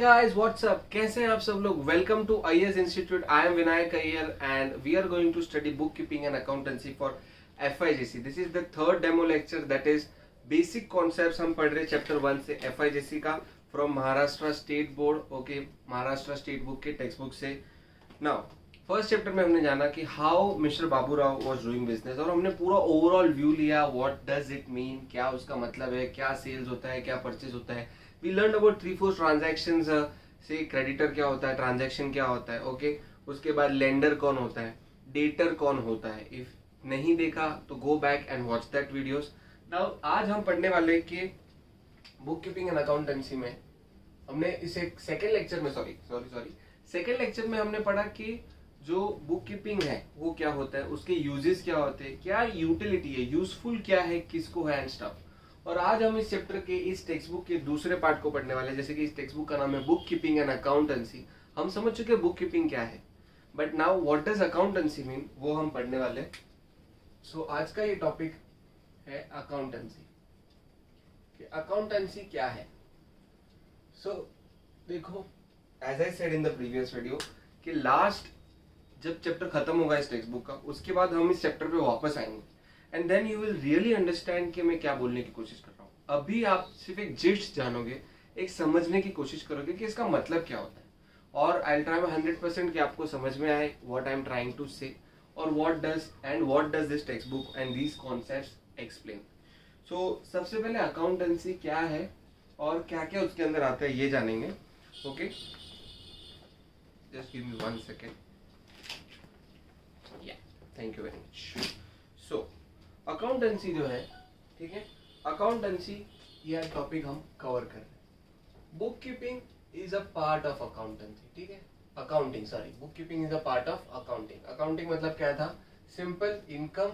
what's up? कैसे हैं आप सब लोग? Welcome to IS Institute. I am Vinayak Iyer and we are going to study bookkeeping and accountancy for FIGC. This is the third demo lecture that is basic concepts हम पढ़ रहे chapter one से FIGC का from Maharashtra state board okay Maharashtra state book के text book से now first chapter में हमने जाना कि how mister Babu Rao was doing business और हमने पूरा ओवरऑल व्यू लिया व्हाट डज इट मीन क्या उसका मतलब है क्या सेल्स होता है क्या परचेज होता है we learn about three four transaction से क्रेडिटर क्या होता है ट्रांजेक्शन क्या होता है ओके okay? उसके बाद लेंडर कौन होता है? डेटर कौन होता है? इफ़ नहीं देखा तो go back and watch that videos now आज हम पढ़ने वाले कि बुक कीपिंग एंड अकाउंटेंसी में हमने इसे सेकेंड लेक्चर में sorry sorry sorry second lecture में हमने पढ़ा कि जो बुक कीपिंग है, वो क्या होता है? उसके यूजेस क्या होते हैं? क्या यूटिलिटी है? यूजफुल क्या है? किसको है एंड स्टफ़ और आज हम इस चैप्टर के इस टेक्स्ट बुक के दूसरे पार्ट को पढ़ने वाले जैसे कि इस टेक्स्ट बुक का नाम है बुक कीपिंग एंड अकाउंटेंसी हम समझ चुके हैं बुक कीपिंग क्या है। But now what does accountancy mean वो हम पढ़ने वाले सो so, आज का ये टॉपिक है अकाउंटेंसी अकाउंटेंसी क्या है? सो so, देखो as I said in the previous video कि लास्ट जब चैप्टर खत्म होगा इस टेक्स्ट बुक का उसके बाद हम इस चैप्टर पे वापस आएँगे। And then you will really understand कि मैं क्या बोलने की कोशिश कर रहा हूँ। अभी आप सिर्फ़ एक जिस्ट जानोगे, एक समझने की कोशिश करोगे कि इसका मतलब क्या होता है। और आई ट्राई हंड्रेड परसेंट कि आपको समझ में आए what I am trying to say और what does and what does this textbook and these concept explain so सबसे पहले अकाउंटेंसी क्या है और क्या क्या उसके अंदर आता है ये जानेंगे। Okay just give me one second thank you very much so accountancy जो है, ठीक है? अकाउंटेंसी यह टॉपिक हम कवर कर रहे हैं। Bookkeeping is a part of accountancy ठीक है? Accounting sorry bookkeeping is a part of accounting accounting मतलब क्या था? सिंपल इनकम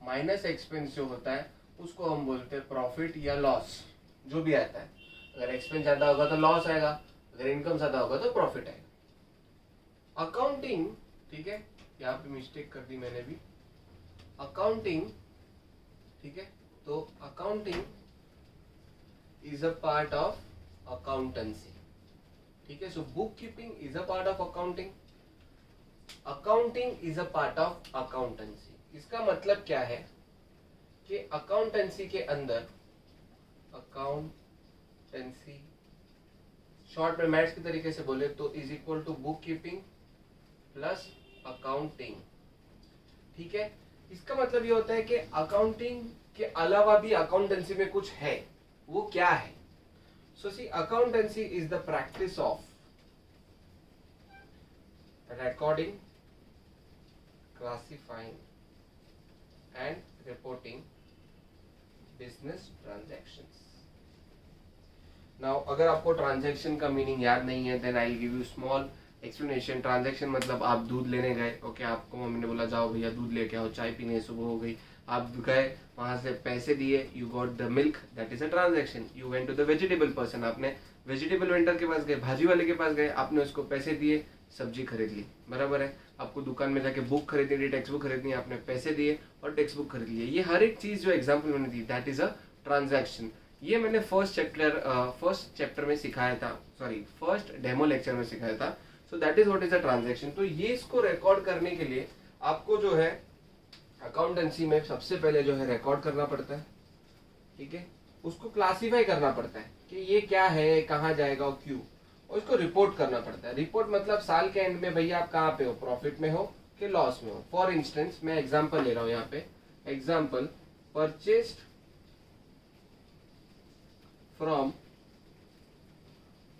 माइनस एक्सपेंस जो होता है, उसको हम बोलते हैं प्रॉफिट या लॉस जो भी आता है। अगर एक्सपेंस ज़्यादा होगा तो लॉस आएगा, अगर इनकम ज़्यादा होगा तो प्रॉफिट आएगा। अकाउंटिंग ठीक है? यहाँ पे मिस्टेक कर दी मैंने भी। अकाउंटिंग ठीक है? तो accounting is a part of accountancy ठीक है? So bookkeeping is a part of accounting accounting is a part of accountancy इसका मतलब क्या है? कि अकाउंटेंसी के अंदर अकाउंटेंसी शॉर्ट में मैथ्स के तरीके से बोले तो is equal to bookkeeping plus accounting ठीक है? इसका मतलब ये होता है कि अकाउंटिंग के अलावा भी अकाउंटेंसी में कुछ है। वो क्या है? So see accountancy is the practice of recording, classifying, and reporting business transactions. Now, अगर आपको ट्रांजेक्शन का मीनिंग याद नहीं है then I give you small explanation transaction मतलब आप दूध लेने गए ओके आपको मम्मी ने बोला, जाओ भैया, दूध लेके आओ, चाय पीने सुबह हो गई। आप गए, वहाँ से पैसे दिए you got the milk that is a transaction you went to the vegetable person आपने वेजिटेबल वेंडर के पास गए, भाजी वाले के पास गए, आपने उसको पैसे दिए, सब्ज़ी खरीद ली। बराबर है? आपको दुकान में जाके बुक खरीदनी थी टेक्स्ट बुक खरीदनी, आपने पैसे दिए और टेक्स्ट बुक खरीद लिए। ये हर एक चीज़ जो एग्ज़ाम्पल मैंने दी दैट इज़ अ ट्रांजेक्शन ये मैंने फ़र्स्ट चैप्टर फ़र्स्ट चैप्टर में सिखाया था सॉरी फ़र्स्ट डेमो लेक्चर में सिखाया था so that is what is a transaction तो ये इसको रिकॉर्ड करने के लिए आपको जो है अकाउंटेंसी में सबसे पहले जो है रिकॉर्ड करना पड़ता है। ठीक है? उसको क्लासीफाई करना पड़ता है कि ये क्या है, कहाँ जाएगा और क्यों। और इसको रिपोर्ट करना पड़ता है। रिपोर्ट मतलब साल के एंड में भैया आप कहाँ पे हो? प्रॉफिट में हो कि लॉस में हो? फॉर इंस्टेंस मैं एग्ज़ाम्पल ले रहा हूँ यहाँ पे। Example purchased from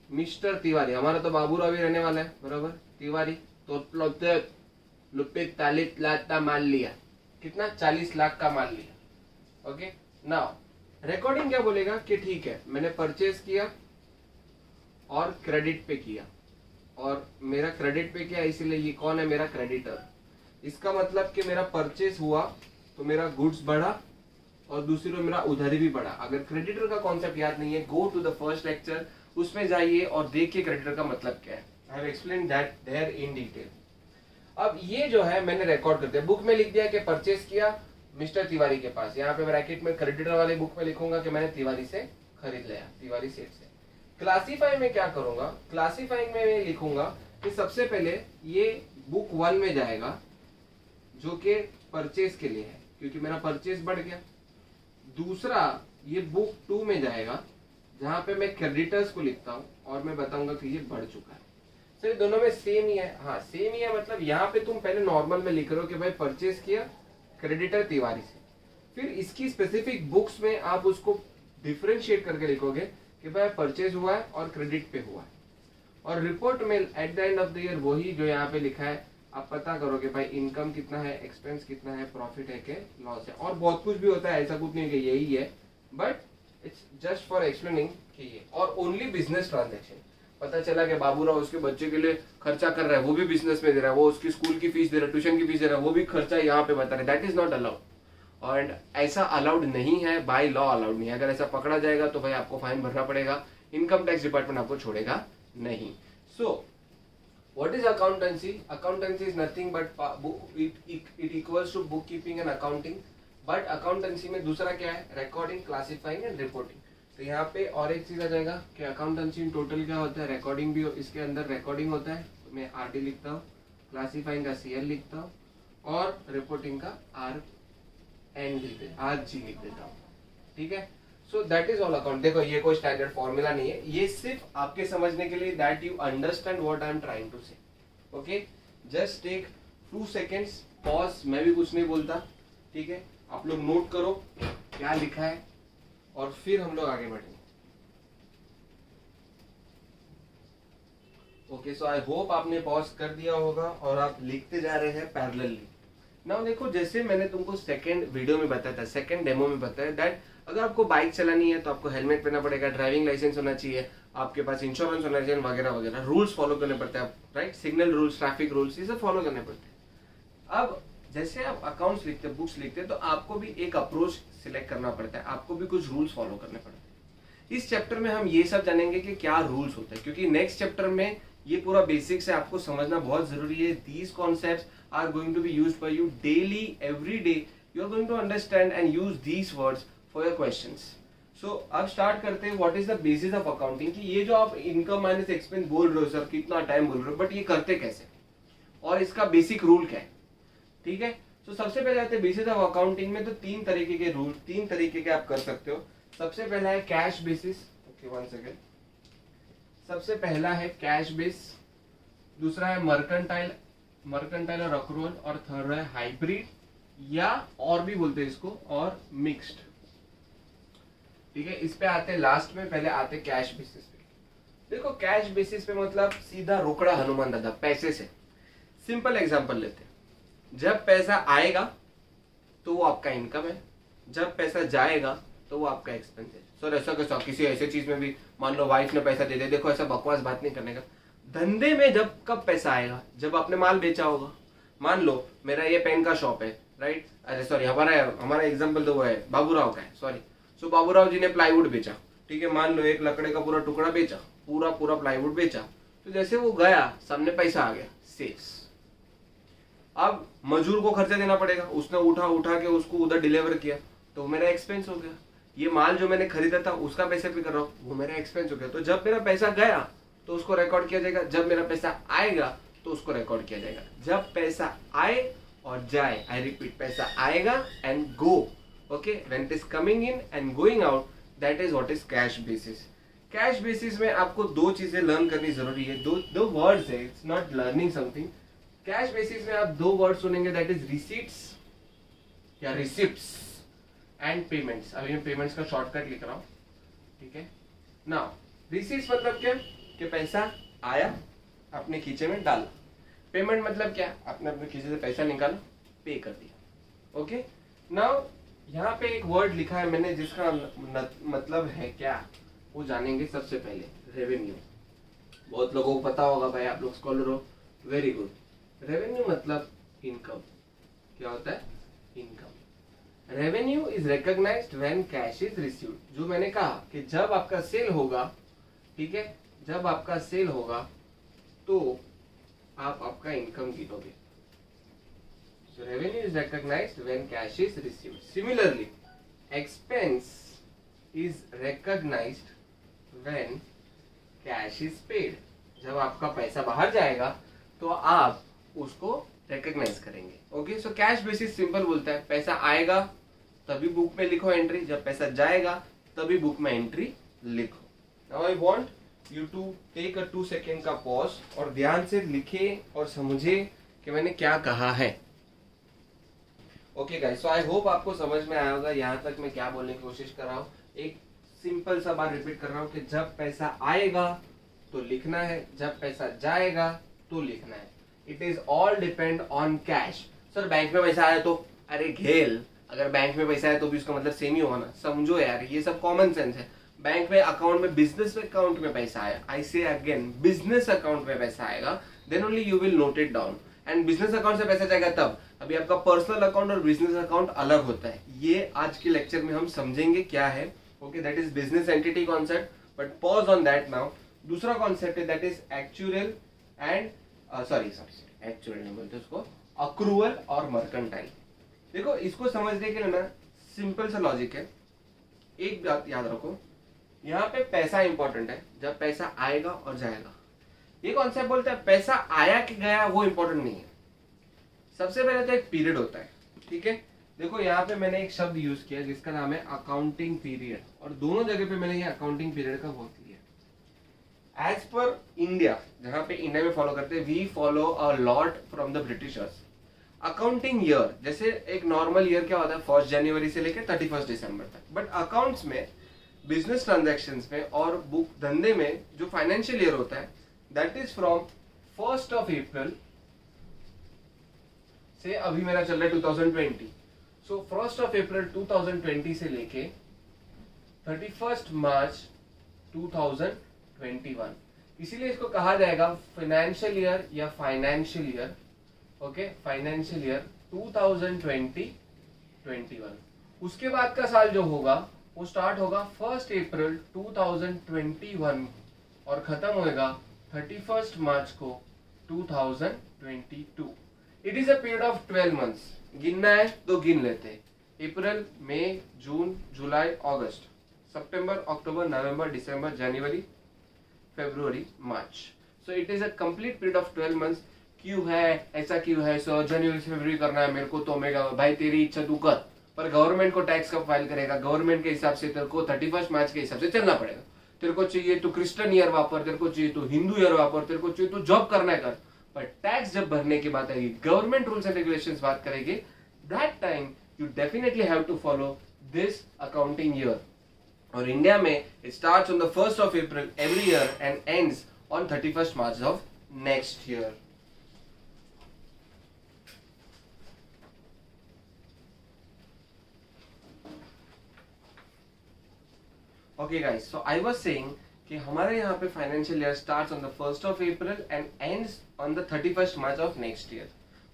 mister Tiwari, हमारा तो बाबू रावी रहने वाला है, बराबर? तिवारी तो लुपित चालीस लाख का माल लिया। कितना? चालीस लाख का माल लिया। ओके? नाउ रिकॉर्डिंग क्या बोलेगा? कि ठीक है, मैंने परचेज किया और क्रेडिट पे किया। और मेरा क्रेडिट पे किया इसीलिए ये कौन है? मेरा क्रेडिटर इसका मतलब कि मेरा परचेज हुआ तो मेरा गुड्स बढ़ा और दूसरी ओर मेरा उधारी भी बढ़ा। अगर क्रेडिटर का कॉन्सेप्ट याद नहीं है go to the first lecture उसमें जाइए और देखिए क्रेडिटर का मतलब क्या है। I have explain that there in detail अब ये जो है, मैंने रिकॉर्ड कर दिया। बुक में लिख दिया कि परचेस किया मिस्टर तिवारी के पास। यहाँ पे ब्रैकेट में क्रेडिटर वाले बुक में लिखूँगा कि मैंने तिवारी से खरीद लिया, तिवारी सेठ से। क्लासीफाई में क्या करूँगा? क्लासीफाइंग में लिखूँगा कि सबसे पहले ये बुक वन में जाएगा, जो कि परचेस के लिए है, क्योंकि मेरा परचेस बढ़ गया। दूसरा, ये बुक टू में जाएगा जहाँ पे मैं क्रेडिटर्स को लिखता हूँ और मैं बताऊँगा कि ये बढ़ चुका है। सर दोनों में सेम ही है। हाँ सेम ही है मतलब यहाँ पे तुम पहले नॉर्मल में लिख रहे हो कि भाई परचेज किया क्रेडिटर तिवारी से। फिर इसकी स्पेसिफिक बुक्स में आप उसको डिफ्रेंशिएट करके लिखोगे कि भाई परचेज हुआ है और क्रेडिट पे हुआ है। और रिपोर्ट में at the end of the year वही जो यहाँ पे लिखा है, आप पता करो कि भाई इनकम कितना है एक्सपेंस कितना है प्रॉफिट है के लॉस है। और बहुत कुछ भी होता है, ऐसा कुछ नहीं कि यही है। But it's just for explaining और ओनली बिज़नेस ट्रांजेक्शन पता चला कि बाबूराव उसके बच्चे के लिए खर्चा कर रहा है वो भी बिज़नेस में दे रहा है वो उसकी स्कूल की फ़ीस दे रहा है ट्यूशन की फ़ीस दे रहा है वो भी खर्चा यहाँ पे बता रहे that is not allowed and ऐसा अलाउड नहीं है बाय लॉ अलाउड नहीं है. अगर ऐसा पकड़ा जाएगा तो भाई आपको फाइन भरना पड़ेगा इनकम टैक्स डिपार्टमेंट आपको छोड़ेगा नहीं. So what is accountancy? Accountancy is nothing but it, it, it equals to bookkeeping and but accountancy में दूसरा क्या है? रिकॉर्डिंग classifying एंड रिपोर्टिंग तो यहाँ पे और एक चीज़ आ जाएगा कि अकाउंटेंसी इन टोटल क्या होता है? रिकॉर्डिंग भी इसके अंदर रिकॉर्डिंग होता है। तो मैं आर डी लिखता हूँ क्लासीफाइंग का सी एल लिखता हूँ और रिपोर्टिंग का आर एन लिख आर जी लिख देता हूँ। ठीक है? So that is all account देखो, ये कोई स्टैंडर्ड फॉर्मूला नहीं है। ये सिर्फ़ आपके समझने के लिए that you understand what I am trying to say okay just take two seconds pause मैं भी कुछ नहीं बोलता। ठीक है? आप लोग नोट करो, क्या लिखा है, और फिर हम लोग आगे बढ़ेंगे। ओके सो आई होप आपने पॉज कर दिया होगा और आप लिखते जा रहे हैं पैरेलली नाउ देखो, जैसे मैंने तुमको सेकंड वीडियो में बताया था सेकंड डेमो में बताया दैट अगर आपको बाइक चलानी है तो आपको हेलमेट पहनना पड़ेगा ड्राइविंग लाइसेंस होना चाहिए, आपके पास इंश्योरेंस होना चाहिए, वगैरह वगैरह। रूल्स फॉलो करने पड़ते हैं right signal rules traffic rules ये सब फॉलो करने पड़ते हैं। अब जैसे आप अकाउंट्स लिखते बुक्स लिखते हैं तो आपको भी एक अप्रोच सिलेक्ट करना पड़ता है। आपको भी कुछ रूल्स फॉलो करने पड़ते हैं। इस चैप्टर में हम ये सब जानेंगे कि क्या रूल्स होते हैं, क्योंकि नेक्स्ट चैप्टर में ये पूरा बेसिक्स है, आपको समझना बहुत ज़रूरी है। These concept are going to be use by you daily every day you are going to understand and use these words for your questions so अब स्टार्ट करते हैं what is the basis of accounting कि ये जो आप income minus expense बोल रहे हो सर कितना टाइम बोल रहे हो बट ये करते कैसे? और इसका बेसिक रूल क्या है? ठीक है? तो सबसे पहले आते बेसिस ऑफ़ अकाउंटिंग में तो तीन तरीके के रूल तीन तरीके के आप कर सकते हो। सबसे पहला है cash basis okay one second सबसे पहला है कैश बेस दूसरा है मर्केंटाइल मर्केंटाइल और अक्रूवल और थर्ड है हाइब्रिड या और भी बोलते हैं इसको, और मिक्स्ड ठीक है? इस पे आते लास्ट में, पहले आते कैश बेसिस पे। देखो कैश बेसिस पे मतलब सीधा रोकड़ा हनुमान दादा, पैसे से। सिंपल एग्जांपल लेते हैं। जब पैसा आएगा तो वो आपका इनकम है। जब पैसा जाएगा तो वो आपका एक्सपेंस है। सर ऐसा कैसा? किसी ऐसे चीज़ में भी मान लो वाइफ ने पैसा दे दिया। देखो, ऐसा बकवास बात नहीं करने का। धंधे में जब कब पैसा आएगा? जब आपने माल बेचा होगा। मान लो, मेरा ये पेन का शॉप है राइट अरे सॉरी हमारा हमारा एग्ज़ाम्पल तो वो है, बाबूराव का है सॉरी सो बाबूराव जी ने प्लाईवुड बेचा। ठीक है, मान लो एक लकड़े का पूरा टुकड़ा बेचा, पूरा पूरा प्लाईवुड बेचा। तो जैसे वो गया, सामने पैसा आ गया। सेल्स अब मजूर को खर्चा देना पड़ेगा। उसने उठा उठा के उसको उधर डिलीवर किया। तो मेरा एक्सपेंस हो गया। ये माल जो मैंने खरीदा था, उसका पैसे पे कर रहा हूँ। वो मेरा एक्सपेंस हो गया। तो जब मेरा पैसा गया तो उसको रिकॉर्ड किया जाएगा। जब मेरा पैसा आएगा तो उसको रिकॉर्ड किया जाएगा। जब पैसा आए और जाए आई रिपीट पैसा आएगा and go okay when it is coming in and going out, that is what is cash basis. Cash basis में आपको दो चीज़ें लर्न करनी ज़रूरी है। दो दो वर्ड्स है। It's not learning something cash basis में आप दो वर्ड सुनेंगे दैट इज़ रिसीट्स या रिसिप्ट्स एंड पेमेंट्स अभी मैं पेमेंट्स का शॉर्टकट लिख रहा हूँ। ठीक है? ना रिसीट्स मतलब क्या? कि पैसा आया, अपने खींचे में डाला। पेमेंट मतलब क्या? आपने अपने खींचे से पैसा निकाला पे कर दिया। ओके नाउ यहाँ पे एक वर्ड लिखा है मैंने, जिसका मतलब है क्या? वो जानेंगे सबसे पहले रेवेन्यू बहुत लोगों को पता होगा भाई, आप लोग स्कॉलर हो। वेरी गुड रेवेन्यू मतलब इनकम क्या होता है? Income revenue is recognized when cash is received जो मैंने कहा कि जब आपका सेल होगा ठीक है? जब आपका सेल होगा तो आप आपका इनकम गिनोगे. So revenue is recognized when cash is received. Similarly, expense is recognized when cash is paid जब आपका पैसा बाहर जाएगा तो आप उसको रिकॉग्नाइज करेंगे। Okay so cash basis simple बोलता है। पैसा आएगा, तभी बुक में लिखो एंट्री जब पैसा जाएगा, तभी बुक में एंट्री लिखो। Now I want you to take a two second का पॉज और ध्यान से लिखे और समझे कि मैंने क्या कहा है। Okay guys so I hope आपको समझ में आया होगा। यहाँ तक मैं क्या बोलने की कोशिश कर रहा हूँ। एक सिंपल सा बात रिपीट कर रहा हूँ कि जब पैसा आएगा तो लिखना है। जब पैसा जाएगा तो लिखना है। It is all depend on cash sir bank में पैसा आया तो अरे घेल। अगर बैंक में पैसा है तो भी उसका मतलब सेम ही होगा ना समझो यार, ये सब कॉमन सेंस है। बैंक में अकाउंट में बिज़नेस अकाउंट में पैसा आया। आई से अगेन बिज़नेस अकाउंट में पैसा आएगा। Then only you will note it down and business account से पैसा जाएगा तब। अभी आपका पर्सनल अकाउंट और बिज़नेस अकाउंट अलग होता है। ये आज के लेक्चर में हम समझेंगे क्या है। Okay that is business entity concept but pause on that now दूसरा कॉन्सेप्ट है that is actual and sorry sorry actual नहीं बोलते उसको अक्रूअल और मर्कंटाइल देखो, इसको समझने के लिए ना सिंपल सा लॉजिक है। एक बात याद रखो, यहाँ पे पैसा इंपॉर्टेंट है, जब पैसा आएगा और जाएगा। ये कॉन्सेप्ट बोलता है, पैसा आया कि गया, वो इंपॉर्टेंट नहीं है। सबसे पहले तो एक पीरियड होता है, ठीक है? देखो, यहाँ पे मैंने एक शब्द यूज़ किया, जिसका नाम है अकाउंटिंग पीरियड और दोनों जगह पे मैंने ये अकाउंटिंग पीरियड का वर्क किया। एज पर इंडिया जहाँ पे इंडिया में फॉलो करते हैं we follow a lot from the Britishers accounting year जैसे एक नॉर्मल ईयर क्या होता है फ़र्स्ट जनवरी से लेकर थर्टी फ़र्स्ट दिसंबर तक. बट अकाउंट्स में बिज़नेस ट्रांजेक्शन में और बुक धंधे में जो फाइनेंशियल ईयर होता है that is from first of April से अभी मेरा चल रहा है 2020 सो फ़र्स्ट ऑफ़ अप्रैल 2020 से लेके थर्टी फ़र्स्ट मार्च 2021 इसीलिए इसको कहा जाएगा फाइनेंशियल ईयर या financial year okay financial year 2020 21 उसके बाद का साल जो होगा, वो स्टार्ट होगा फ़र्स्ट अप्रैल 2021 और खत्म होएगा थर्टी फ़र्स्ट मार्च को 2022 it is a period of 12 months गिनना है तो गिन लेते अप्रैल मई जून जुलाई अगस्त सितंबर अक्टूबर नवंबर दिसंबर जनवरी February March so it is a complete period of 12 months क्यों है, ऐसा क्यों है सो जनवरी से फरवरी करना है, मेरे को तो मैं भाई, तेरी इच्छा तू कर। पर गवर्नमेंट को टैक्स कब फ़ाइल करेगा? गवर्नमेंट के हिसाब से तेरे को थर्टी फ़र्स्ट मार्च के हिसाब से चलना पड़ेगा। तेरे को चाहिए तो क्रिश्चियन ईयर वापर, तेरे को चाहिए तो हिंदू ईयर वापर, तेरे को चाहिए तो जॉब करना है कर। पर टैक्स जब भरने की बात आएगी गवर्नमेंट रूल्स एंड रेगुलेशन बात करेगी that time you definitely have to follow this accounting year और इंडिया में it start on the first of April every year and ends on thirty first March of next year okay guys so I was saying कि हमारे यहाँ पे financial year starts on the first of April and ends on the thirty first March of next year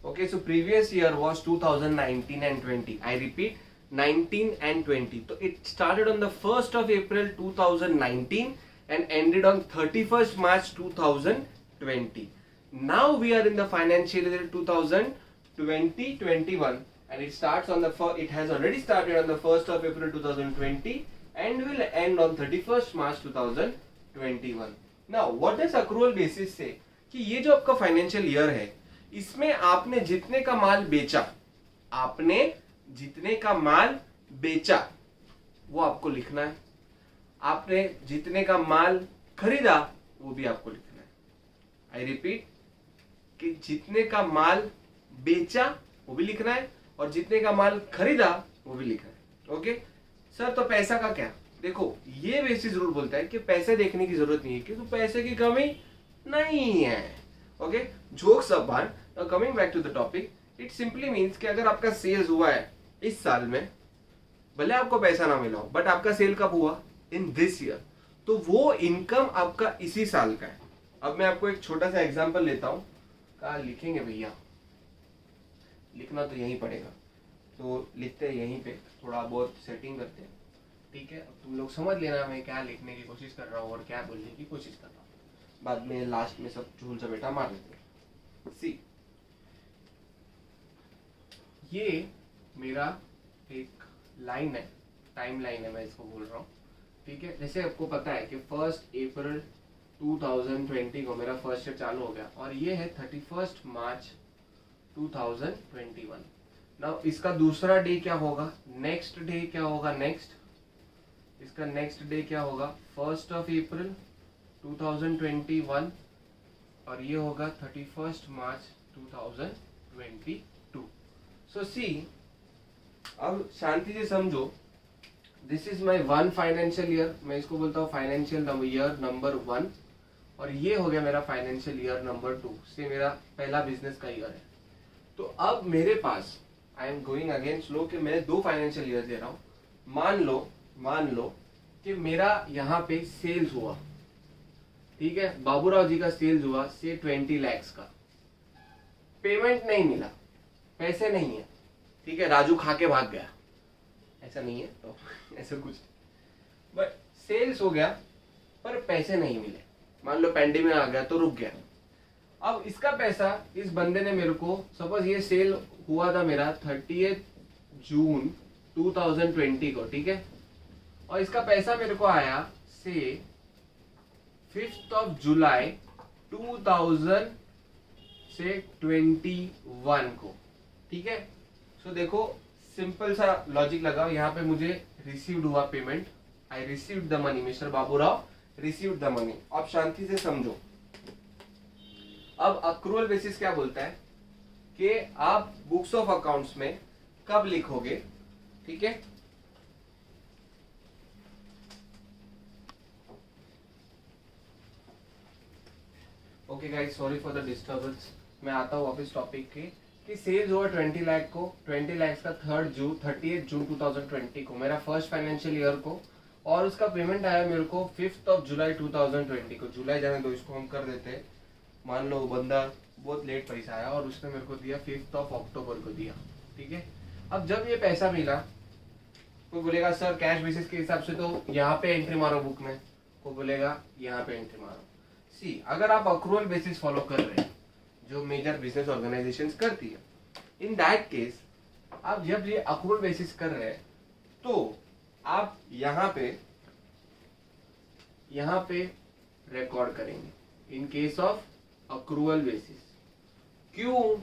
okay, so previous year was 2019 and 20 I repeat 19 and 20 so it started on the 1st of april 2019 and ended on 31st march 2020 now we are in the financial year 2020 21 and it starts on the it has already started on the 1st of april 2020 and will end on 31st March 2021. Now, what does accrual basis say? कि ये जो आपका financial year है इसमें आपने जितने का माल बेचा आपने जितने का माल बेचा, वो आपको लिखना है। आपने जितने का माल खरीदा, वो भी आपको लिखना है। आई रिपीट कि जितने का माल बेचा, वो भी लिखना है, और जितने का माल खरीदा, वो भी लिखना है। ओके सर तो पैसा का क्या? देखो, ये बेसिस ज़रूर बोलता है कि पैसे देखने की ज़रूरत नहीं है, क्योंकि तो पैसे की कमी नहीं है। Okay jokes upon coming back to the topic it simply means कि अगर आपका सेल्स हुआ है इस साल में, भले आपको पैसा ना मिला हो बट आपका सेल कब हुआ? इन दिस ईयर तो वो इनकम आपका इसी साल का है। अब मैं आपको एक छोटा सा एग्जांपल लेता हूँ। कहा लिखेंगे भैया? लिखना तो यही पड़ेगा। तो लिखते हैं यहीं पे, थोड़ा बहुत सेटिंग करते हैं। ठीक है? अब तुम लोग समझ लेना मैं क्या लिखने की कोशिश कर रहा हूँ और क्या बोलने की कोशिश कर रहा हूँ। बाद में लास्ट में सब झूल सा बेटा मार लेते सी ये मेरा एक लाइन है टाइम लाइन है, मैं इसको बोल रहा हूँ। ठीक है? जैसे आपको पता है कि फ़र्स्ट अप्रैल 2020 को मेरा फ़र्स्ट ईयर चालू हो गया और ये है थर्टी फ़र्स्ट मार्च 2021 नाउ इसका दूसरा डे क्या होगा? नेक्स्ट डे क्या होगा? नेक्स्ट इसका नेक्स्ट डे क्या होगा? फ़र्स्ट ऑफ़ अप्रैल 2021 और ये होगा थर्टी फ़र्स्ट मार्च 2022 सो सी अब शांति से समझो this is my one financial year मैं इसको बोलता हूँ फाइनेंशियल ईयर नंबर वन और ये हो गया मेरा फाइनेंशियल ईयर नंबर टू से मेरा पहला बिज़नेस का ईयर है। तो अब मेरे पास I am going again slow कि मैं दो फाइनेंशियल ईयर दे रहा हूँ। मान लो मान लो कि मेरा यहाँ पे सेल्स हुआ। ठीक है? बाबूराव जी का सेल्स हुआ से ट्वेंटी लैक्स का। पेमेंट नहीं मिला। पैसे नहीं है। ठीक है, राजू खा के भाग गया। ऐसा नहीं है तो ऐसा कुछ बट सेल्स हो गया, पर पैसे नहीं मिले। मान लो पेंडिंग में आ गया तो रुक गया। अब इसका पैसा इस बंदे ने मेरे को सपोज़ ये सेल हुआ था मेरा थर्टी जून 2020 को, ठीक है? और इसका पैसा मेरे को आया से फिफ्थ ऑफ़ जुलाई 2000 से 21 को, ठीक है? सो so, देखो सिंपल सा लॉजिक लगाओ। यहाँ पे मुझे रिसीव्ड हुआ payment I received the money mister Baburao. Received the money आप शांति से समझो। अब अक्रूवल बेसिस क्या बोलता है? कि आप बुक्स ऑफ़ अकाउंट्स में कब लिखोगे? ठीक है? Okay guys sorry for the disturbance मैं आता हूँ वापस टॉपिक के। कि सेल्स हुआ ट्वेंटी लाख को ट्वेंटी लाख का third June thirty June two thousand twenty को, मेरा फ़र्स्ट फाइनेंशियल ईयर को, और उसका पेमेंट आया मेरे को fifth of July two thousand twenty को। जुलाई जाने दो, इसको हम कर देते मान लो बंदा बहुत लेट पैसा आया और उसने मेरे को दिया फिफ्थ ऑफ़ अक्टूबर को दिया, ठीक है? अब जब ये पैसा मिला, कोई बोलेगा, सर कैश बेसिस के हिसाब से तो यहाँ पे एंट्री मारो बुक में। कोई बोलेगा, यहाँ पे एंट्री मारो। सी अगर आप अक्रूवल बेसिस फॉलो कर रहे हैं जो मेजर बिज़नेस ऑर्गेनाइजेशन करती है। इन दैट केस आप जब ये अक्रूवल बेसिस कर रहे हैं तो आप यहाँ पे यहाँ पे रिकॉर्ड करेंगे। In case of accrual basis क्यों?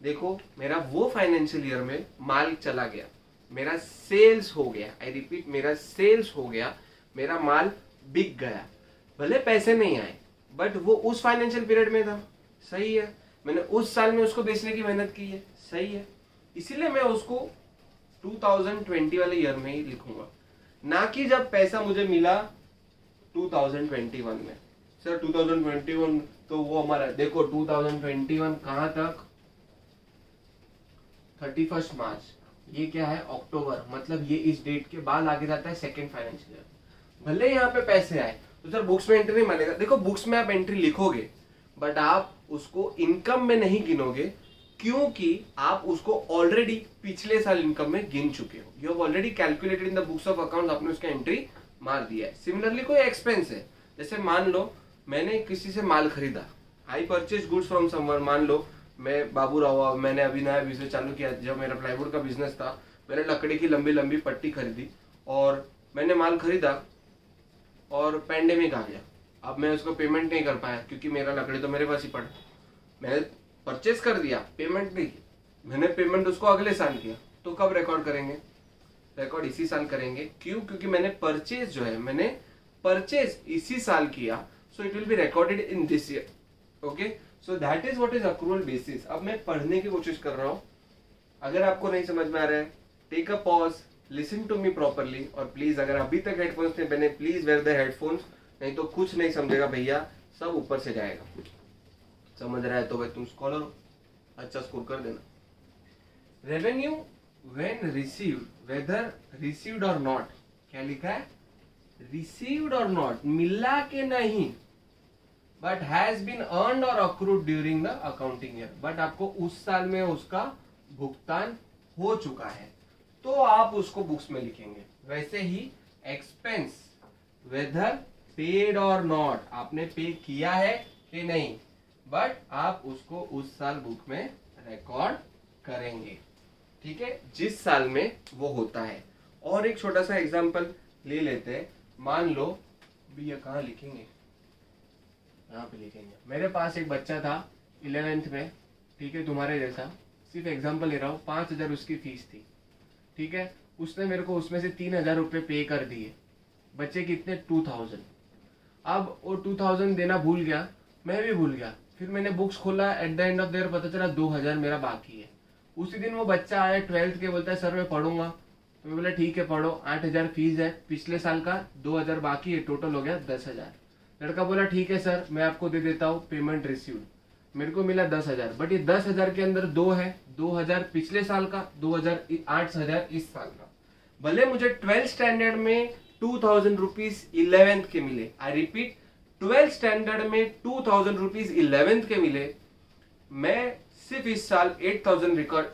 देखो, मेरा वो फाइनेंशियल ईयर में माल चला गया। मेरा सेल्स हो गया। आई रिपीट मेरा सेल्स हो गया। मेरा माल बिक गया। भले पैसे नहीं आए बट वो उस फाइनेंशियल पीरियड में था। सही है। मैंने उस साल में उसको बेचने की मेहनत की है। सही है। इसीलिए मैं उसको 2020 वाले ईयर में ही लिखूँगा। ना कि जब पैसा मुझे मिला 2021 में। सर 2021 तो वो हमारा, देखो 2021 कहाँ तक? Thirty first March. ये क्या है? अक्टूबर मतलब ये इस डेट के बाद आगे जाता है सेकेंड फाइनेंशियल ईयर भले यहाँ पे पैसे आए तो सर बुक्स में एंट्री नहीं मानेगा। देखो बुक्स में आप एंट्री लिखोगे बट आप उसको इनकम में नहीं गिनोगे, क्योंकि आप उसको ऑलरेडी पिछले साल इनकम में गिन चुके हो। You have already calculated in the books of account आपने उसका एंट्री मार दिया है। सिमिलरली कोई एक्सपेंस है। जैसे मान लो, मैंने किसी से माल खरीदा। I purchase goods from someone मान लो, मैं बाबू राव, मैंने अभी नया बिज़नेस चालू किया, जब मेरा प्लाईवुड का बिज़नेस था, मैंने लकड़ी की लंबी लंबी पट्टी खरीदी, और मैंने माल खरीदा, और पेंडेमिक आ गया। अब मैं उसको पेमेंट नहीं कर पाया, क्योंकि मेरा लकड़ी तो मेरे पास ही पड़ा। मैंने परचेज कर दिया पेमेंट नहीं। मैंने पेमेंट उसको अगले साल किया। तो कब रिकॉर्ड करेंगे? रिकॉर्ड इसी साल करेंगे। क्यों? क्योंकि मैंने परचेज जो है, मैंने परचेज इसी साल किया so it will be recorded in this year okay so that is what is accrual basis अब मैं पढ़ने की कोशिश कर रहा हूँ। अगर आपको नहीं समझ में आ रहा है take a pause listen to me properly और प्लीज़ अगर अभी तक हेडफोन्स नहीं पहने प्लीज़ वेयर द हेडफोन्स नहीं तो कुछ नहीं समझेगा भैया, सब ऊपर से जाएगा। समझ रहा है तो भाई तुम स्कॉलर हो अच्छा स्कोर कर देना। Revenue when receive whether received or not क्या लिखा है? रिसीव्ड और नॉट मिला के नहीं but has been earn or accrued during the accounting year but आपको उस साल में उसका भुगतान हो चुका है। तो आप उसको बुक्स में लिखेंगे। वैसे ही expense whether paid or not आपने पे किया है कि नहीं? बट आप उसको उस साल बुक में रिकॉर्ड करेंगे। ठीक है? जिस साल में वो होता है। और एक छोटा सा एग्जांपल ले लेते हैं। मान लो भैया कहा लिखेंगे? यहाँ पे लिखेंगे। मेरे पास एक बच्चा था इलेवेंथ में। ठीक है? तुम्हारे जैसा। सिर्फ़ एग्ज़ाम्पल ले रहा हूँ। पाँच हज़ार उसकी फ़ीस थी। ठीक है? उसने मेरे को उसमें से तीन हज़ार रुपये पे कर दिए। बच्चे कितने? टू थाउज़ेंड अब वो टू थाउज़ेंड देना भूल गया, मैं भी भूल गया। फिर मैंने बुक्स खोला at the end of there पता चला दो हज़ार मेरा बाकी है। उसी दिन वो बच्चा आया ट्वेल्थ के, बोलता है सर मैं पढ़ूँगा। तो मैं बोला, ठीक है, पढ़ो। आठ हज़ार फ़ीस है। पिछले साल का दो हज़ार बाकी है टोटल हो गया दस हज़ार। लड़का बोला, ठीक है सर मैं आपको दे देता हूँ पेमेंट रिसीव मेरे को मिला दस हज़ार। बट ये दस हज़ार के अंदर दो है। दो हज़ार पिछले साल का, दो हज़ार आठ हज़ार इस साल का। भले मुझे ट्वेल्थ स्टैंडर्ड में टू थाउज़ेंड रुपीज़ इलेवेंथ के मिले। आई रिपीट ट्वेल्थ स्टैंडर्ड में टू थाउज़ेंड रुपीज़ इलेवेंथ के मिले। मैं सिर्फ़ इस साल एट थाउज़ेंड रिकॉर्ड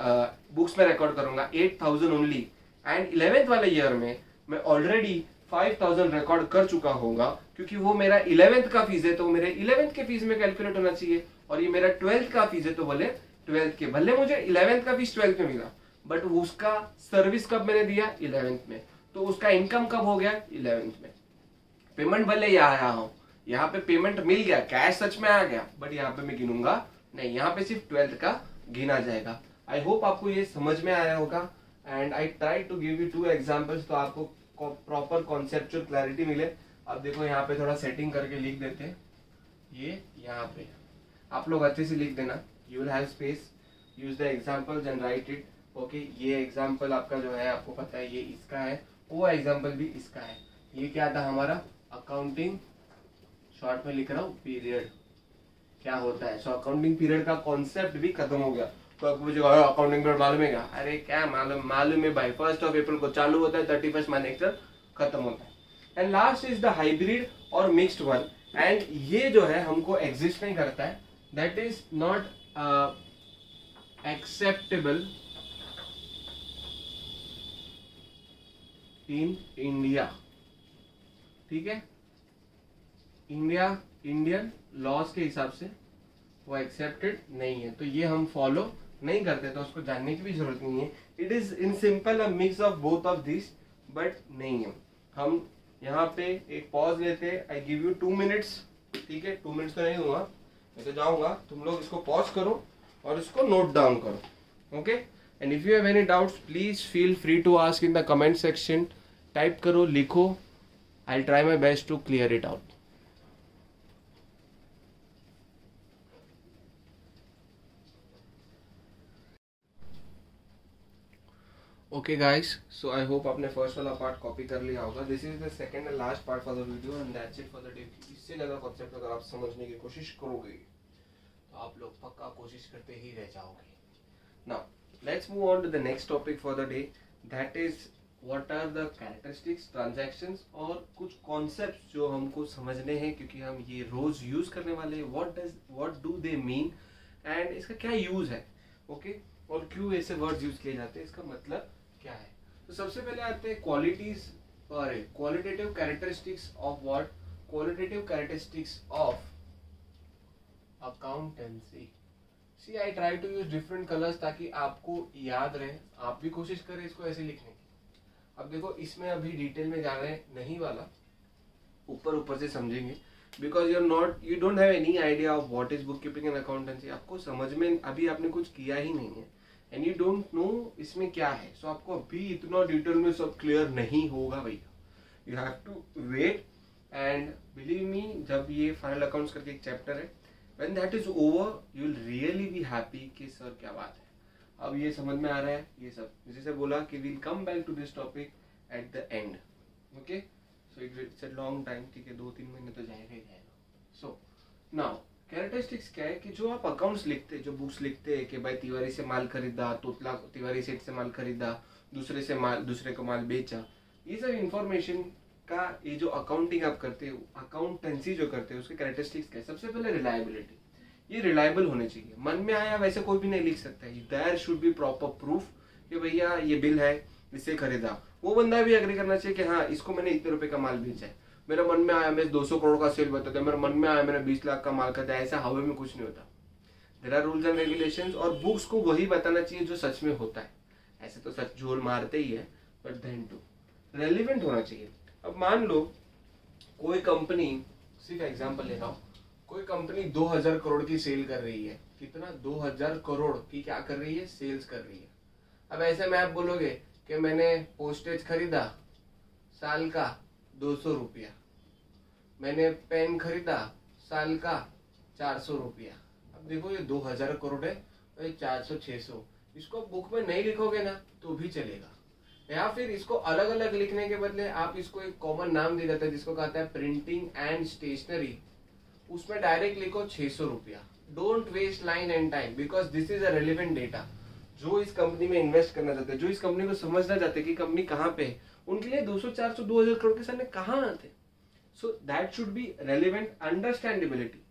बुक्स में रिकॉर्ड करूँगा eight thousand only and eleventh वाले ईयर में मैं ऑलरेडी फाइव थाउज़ेंड रिकॉर्ड कर चुका होगा क्योंकि वो मेरा इलेवेंथ का फ़ीस है तो मेरे इलेवेंथ के फ़ीस में कैलकुलेट होना चाहिए। और ये मेरा ट्वेल्थ का फ़ीस है तो भले ट्वेल्थ के, भले मुझे इलेवेंथ का फ़ीस ट्वेल्थ में मिला बट उसका सर्विस कब मैंने दिया? इलेवेंथ में। तो उसका इनकम कब हो गया? इलेवेंथ में। पेमेंट भले यहाँ आया हो, यहाँ पे पेमेंट मिल गया कैश सच में आ गया बट यहाँ पे मैं गिनूँगा, नहीं, यहाँ पे सिर्फ़ ट्वेल्थ का गिना जाएगा। आई होप आपको ये समझ में आया होगा and I try to give you two examples तो आपको प्रॉपर कॉन्सेप्चुअल क्लैरिटी मिले। अब देखो यहाँ पे थोड़ा सेटिंग करके लिख देते हैं। ये यहाँ पे। आप लोग अच्छे से लिख देना। You will have space use the examples and write it okay ये एग्ज़ाम्पल आपका जो है, आपको पता है, ये इसका है। वो एग्ज़ाम्पल भी इसका है। ये क्या था हमारा? अकाउंटिंग शॉर्ट में लिख रहा हूँ पीरियड क्या होता है? सो अकाउंटिंग पीरियड का कॉन्सेप्ट भी खत्म हो गया। तो आपको मुझे अकाउंटिंग पीरियड मालूम है क्या? अरे, क्या मालूम? मालूम है भाई फ़र्स्ट ऑफ़ अप्रैल को चालू होता है थर्टी फ़र्स्ट नेक्स्ट खत्म होता है। And last is the hybrid or mixed one and ये जो है, हमको एग्जिस्ट नहीं करता है। That is not acceptable in India. ठीक है? इंडिया, इंडियन लॉज के हिसाब से वो एक्सेप्टेड नहीं है। तो ये हम फॉलो नहीं करते तो उसको जानने की भी ज़रूरत नहीं है। It is in simple a mix of both of this but नहीं है। हम यहाँ पे एक पॉज लेते I give you two minutes ठीक है? टू मिनट्स तो नहीं दूँगा। मैं तो जाऊँगा। तुम लोग इसको पॉज करो और इसको नोट डाउन करो। Okay and if you have any doubts please feel free to ask in the comment section type करो, लिखो I try my best to clear it out okay guys so I hope आपने first वाला part copy कर लिया होगा. This is the second and last part for the video and that's it for the day इससे ज़्यादा concept अगर आप समझने की कोशिश करोगे तो आप लोग पक्का कोशिश करते ही रह जाओगे. Now let's move on to the next topic for the day that is what are the characteristics transactions और कुछ कॉन्सेप्ट जो हमको समझने हैं क्योंकि हम ये रोज यूज़ करने वाले हैं? What does what do they mean and इसका क्या यूज़ है? Okay okay? और क्यों ऐसे वर्ड्स यूज़ किए जाते हैं? इसका मतलब क्या है? तो सबसे पहले आते हैं qualities or qualitative characteristics of what qualitative characteristics of accountancy see I try to use different colours ताकि आपको याद रहे। आप भी कोशिश करें इसको ऐसे लिखने अब देखो इसमें अभी डिटेल में जाने नहीं वाला। ऊपर ऊपर से समझेंगे। Because you are not you don't have any idea of what is bookkeeping and accountancy आपको समझ में अभी आपने कुछ किया ही नहीं है। एंड यू डोंट नो इसमें क्या है। सो so, आपको अभी इतना डिटेल में सब क्लियर नहीं होगा भैया। You have to wait and believe me जब ये फाइनल अकाउंट्स करके एक चैप्टर है when that is over you will really be happy कि सर क्या बात है। अब ये समझ में आ रहा है, ये सब। जैसे बोला कि will come back to this topic at the end okay so it's a long time ठीक है दो तीन महीने तो जाएगा ही जाएगा। सो नाउ कैरेक्टरिस्टिक्स क्या है कि जो आप अकाउंट्स लिखते, जो बुक्स लिखते हैं कि भाई तिवारी से माल खरीदा, तोतला, तिवारी सेठ से माल खरीदा, दूसरे से माल, दूसरे को माल बेचा, ये सब इंफॉर्मेशन का ये जो अकाउंटिंग आप करते हो अकाउंटेंसी जो करते हो, उसके कैरेक्टरिस्टिक्स क्या है? सबसे पहले रिलायबिलिटी ये रिलायबल होने चाहिए। मन में आया वैसे कोई भी नहीं लिख सकता है। There should be proper proof कि भैया ये बिल है, इसे खरीदा। वो बंदा भी अग्री करना चाहिए कि हाँ इसको मैंने इतने रुपए का माल बेचा है। मेरा मन में आया मैं 200 करोड़ का सेल बताता मेरा मन में आया, मैंने 20 लाख का माल करता ऐसा हवा में कुछ नहीं होता। There are rules and regulation और बुक्स को वही बताना चाहिए जो सच में होता है। ऐसे तो सच झोल मारते ही है बट देन टू रेलिवेंट होना चाहिए। अब मान लो, कोई कंपनी सिर्फ़ एग्ज़ाम्पल ले रहा हूँ। कोई कंपनी 2000 करोड़ की सेल कर रही है। कितना? 2000 करोड़ की क्या कर रही है? सेल्स कर रही है। अब ऐसे में आप बोलोगे कि मैंने पोस्टेज खरीदा साल का दो सौ रुपया। मैंने पेन खरीदा साल का चार सौ रुपया। अब देखो ये दो हज़ार करोड़ है और ये चार सौ, छह सौ। इसको बुक में नहीं लिखोगे ना तो भी चलेगा। या फिर इसको अलग अलग लिखने के बदले आप इसको एक कॉमन नाम दे देते हैं, जिसको कहते हैं प्रिंटिंग एंड स्टेशनरी उसमें डायरेक्ट लिखो छह सौ रुपया। Don't waste line and time because this is a relevant data जो इस कंपनी में इन्वेस्ट करना चाहते हैं, जो इस कंपनी को समझना चाहते हैं कि कंपनी कहाँ पे है, उनके लिए 200 400 2000 करोड़ के सामने कहाँ आते so that should be relevant understandability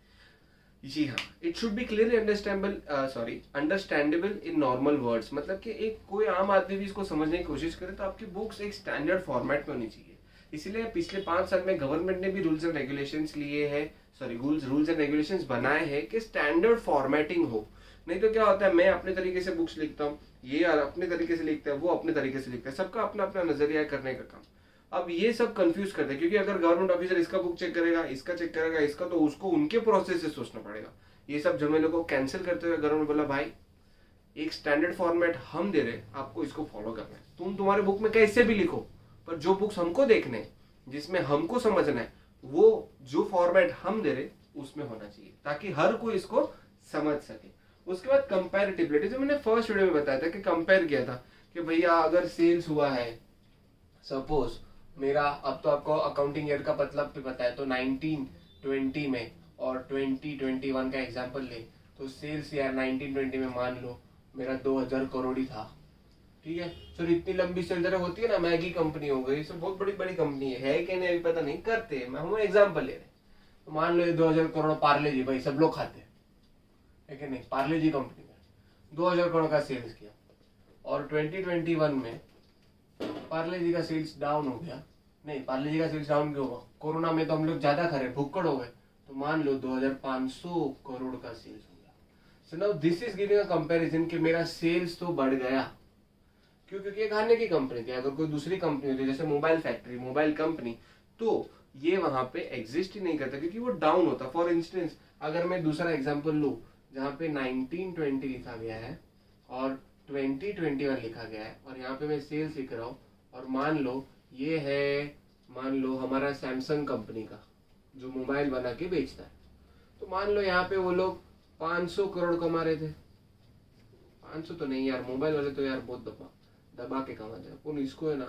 जी हाँ it should be clearly understandable sorry understandable in normal words मतलब कि एक कोई आम आदमी भी इसको समझने की कोशिश करे तो आपकी बुक्स एक स्टैंडर्ड फॉर्मेट में होनी चाहिए। इसीलिए पिछले पाँच साल में गवर्नमेंट ने भी रूल्स एंड रेगुलेशंस लिए हैं sorry rules rules and regulations बनाए हैं कि स्टैंडर्ड फॉर्मेटिंग हो। नहीं तो क्या होता है, मैं अपने तरीके से बुक्स लिखता हूँ, ये अपने तरीके से लिखता है, वो अपने तरीके से लिखता है, सबका अपना अपना नज़रिया करने का काम। अब ये सब कंफ्यूज करते हैं, क्योंकि अगर गवर्नमेंट ऑफिसर इसका बुक चेक करेगा, इसका चेक करेगा, इसका तो उसको उनके प्रोसेस से सोचना पड़ेगा। ये सब जमेलों को कैंसिल करते हुए गवर्नमेंट बोला, भाई, एक स्टैंडर्ड फॉर्मेट हम दे रहे आपको इसको फॉलो करना है। तुम तुम्हारे बुक में कैसे भी लिखो, पर जो बुक्स हमको देखने जिसमें हमको समझना है वो जो फॉर्मेट हम दे रहे, उसमें होना चाहिए, ताकि हर कोई इसको समझ सके। उसके बाद कंपेरेटिबिलिटी जो मैंने फ़र्स्ट वीडियो में बताया था कि कंपेयर किया था कि भैया अगर सेल्स हुआ है सपोज़ मेरा, अब तो आपको अकाउंटिंग ईयर का मतलब भी पता है तो 1920 में और 2021 का एग्जांपल ले तो सेल्स यार 1920 में मान लो, मेरा 2000 करोड़ ही था। ठीक है? सर इतनी लंबी सेल होती है ना मैगी कंपनी हो गई सब बहुत बड़ी बड़ी कंपनी है, है कि नहीं अभी पता नहीं करते मैं हम एग्ज़ाम्पल ले रहे तो मान लो ये दो हज़ार करोड़ पार्ले जी भाई सब लोग खाते है। कि नहीं? पार्ले जी कंपनी में। दो हज़ार करोड़ का सेल्स किया। और 2021 में पार्ले जी का सेल्स डाउन हो गया। नहीं पार्ले जी का सेल्स डाउन क्यों हुआ? कोरोना में तो हम लोग ज़्यादा खरे भुक्कड़ हो गए। तो मान लो 2500 करोड़ का सेल्स हो गया। So now this is giving a comparison कि मेरा सेल्स तो बढ़ गया। क्यों क्योंकि ये खाने की कंपनी थी अगर कोई दूसरी कंपनी होती, जैसे मोबाइल फैक्ट्री मोबाइल कंपनी तो ये वहाँ पे एग्जिस्ट ही नहीं करता, क्योंकि वो डाउन होता। फॉर इंस्टेंस अगर मैं दूसरा एग्ज़ाम्पल लू, जहाँ पे 1920 लिखा गया है, और 2021 लिखा गया है, और यहाँ पे मैं सेल्स लिख रहा हूँ, और मान लो, ये है, मान लो हमारा सैमसंग कंपनी का, जो मोबाइल बना के बेचता है। तो मान लो यहाँ पे वो लोग 500 करोड़ कमा रहे थे। 500 तो नहीं यार मोबाइल वाले तो यार बहुत दबा। दबा के कमाते हैं पुन इसको है ना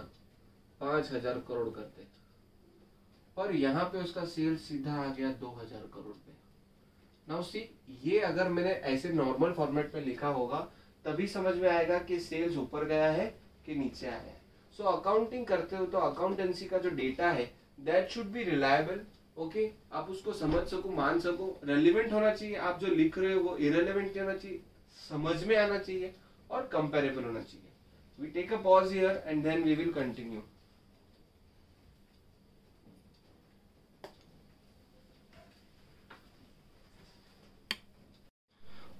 पाँच हज़ार करोड़ करते और यहाँ पे उसका सेल सीधा आ गया दो हज़ार करोड़ पे। नाउ सी ये अगर मैंने ऐसे नॉर्मल फॉर्मेट में लिखा होगा तभी समझ में आएगा कि सेल्स ऊपर गया है कि नीचे आया है। सो so, अकाउंटिंग करते हो तो अकाउंटेंसी का जो डेटा है that should be reliable okay आप उसको समझ सको मान सको। रेलिवेंट होना चाहिए। आप जो लिख रहे हो वो इरेलीवेंट होना चाहिए। समझ में आना चाहिए और कंपेरेबल होना चाहिए। We take a pause here and then we will continue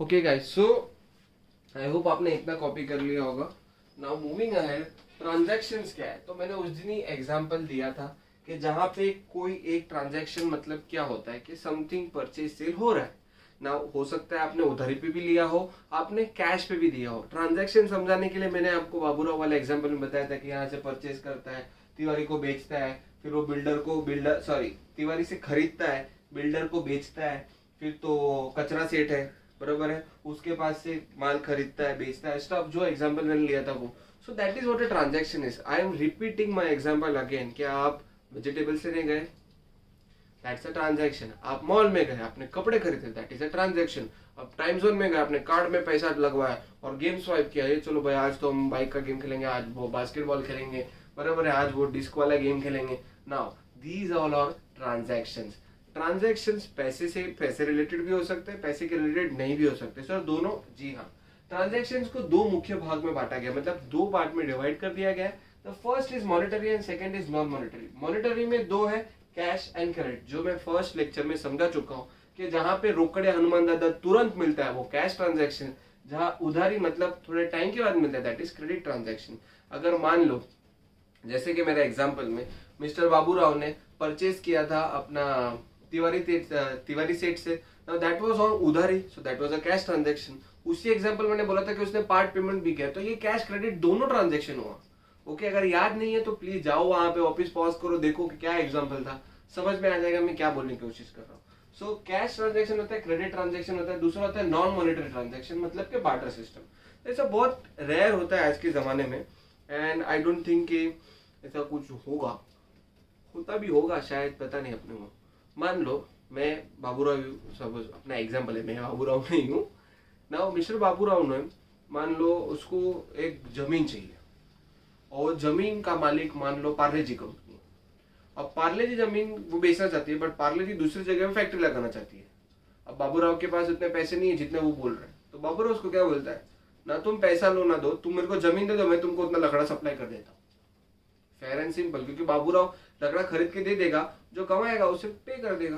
okay guys so I hope आपने इतना कॉपी कर लिया होगा। नाउ मूविंग अहेड ट्रांजैक्शंस क्या है? तो मैंने उस दिन ही एग्जांपल दिया था कि जहाँ पे कोई एक ट्रांजैक्शन मतलब क्या होता है कि समथिंग परचेज सेल हो रहा है। ना हो सकता है आपने उधारी पे भी लिया हो, आपने कैश पे भी दिया हो। ट्रांजैक्शन समझाने के लिए मैंने आपको बाबूराव वाला एग्ज़ाम्पल में बताया था कि यहाँ से परचेज करता है, तिवारी को बेचता है, फिर वो बिल्डर को बिल्डर सॉरी तिवारी से खरीदता है बिल्डर को बेचता है, फिर तो कचरा सेट है, बराबर है, उसके पास से माल खरीदता है, बेचता है स्टॉप जो एग्ज़ाम्पल मैंने लिया था वो। So that is what a transaction is I am repeating my example again क्या आप वेजिटेबल से नहीं गए? दैट्स अ ट्रांजेक्शन आप मॉल में गए, आपने कपड़े खरीदे दैट इज़ अ ट्रांजेक्शन अब टाइम जोन में गए, आपने कार्ड में पैसा लगवाया और गेम स्वाइप किया, ये चलो भाई, आज तो हम बाइक का गेम खेलेंगे, आज वो बास्केटबॉल खेलेंगे, बराबर है, आज वो डिस्क वाला गेम खेलेंगे. Now these all are transactions transaction पैसे से, पैसे रिलेटेड भी हो सकते हैं, पैसे के रिलेटेड नहीं भी हो सकते. सर दोनों, जी हाँ. ट्रांजेक्शन को दो मुख्य भाग में बांटा गया मतलब दो पार्ट में डिवाइड कर दिया गया. First is monetary and second is non monetary monetary में दो है कैश एंड क्रेडिट जो मैं फ़र्स्ट लेक्चर में समझा चुका हूँ कि जहाँ पे रोकड़े हनुमान दादा तुरंत मिलता है वो कैश ट्रांजेक्शन जहाँ उधारी मतलब थोड़े टाइम के बाद मिलता है दैट इज़ क्रेडिट ट्रांजेक्शन अगर मान लो, जैसे कि मेरे एग्ज़ाम्पल में मिस्टर बाबूराव ने परचेज किया था अपना तिवारी तिवारी सेठ से दैट वाज ऑन उधारी so that was a cash transaction उसी एग्ज़ाम्पल मैंने बोला था कि उसने पार्ट पेमेंट भी किया तो ये कैश क्रेडिट दोनों ट्रांजेक्शन हुआ। ओके अगर याद नहीं है तो प्लीज़ जाओ वहाँ पे ऑफ़िस पॉज करो, देखो कि क्या एग्ज़ाम्पल था। समझ में आ जाएगा मैं क्या बोलने की कोशिश कर रहा हूँ। सो कैश ट्रांजेक्शन होता है क्रेडिट ट्रांजेक्शन होता है, दूसरा होता है नॉन मॉनिटरी ट्रांजेक्शन मतलब के बार्टर सिस्टम ऐसा बहुत रेयर होता है आज के जमाने में एंड आई डोंट थिंक कि ऐसा कुछ होगा। होता भी होगा, शायद, पता नहीं अपने को। मान लो, मैं बाबूराव सपोज़ अपना एग्ज़ाम्पल है, मैं बाबूराव नहीं हूँ। ना मिस्टर बाबूराव ने, मान लो, उसको एक ज़मीन चाहिए। और ज़मीन का मालिक मान लो पार्ले जी कंपनी अब पार्ले जी ज़मीन वो बेचना चाहती है बट पार्ले जी दूसरी जगह में फैक्ट्री लगाना चाहती है। अब बाबूराव के पास उतने पैसे नहीं है जितने वो बोल रहे हैं। तो बाबूराव उसको क्या बोलता है? ना तुम पैसा लो, ना दो, तुम मेरे को ज़मीन दे दो, मैं तुमको उतना लकड़ा सप्लाई कर देता हूँ। फेयर एंड सिंपल क्योंकि बाबूराव लकड़ा खरीद के दे देगा, जो कमाएगा उसे पे कर देगा।